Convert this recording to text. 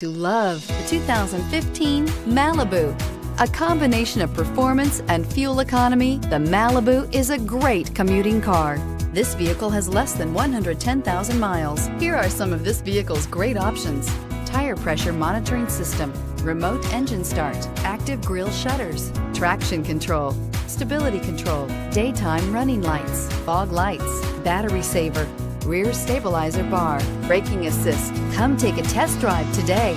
To love the 2015 Malibu. A combination of performance and fuel economy, the Malibu is a great commuting car. This vehicle has less than 110,000 miles. Here are some of this vehicle's great options. Tire pressure monitoring system, remote engine start, active grille shutters, traction control, stability control, daytime running lights, fog lights, battery saver, rear stabilizer bar, braking assist. Come take a test drive today.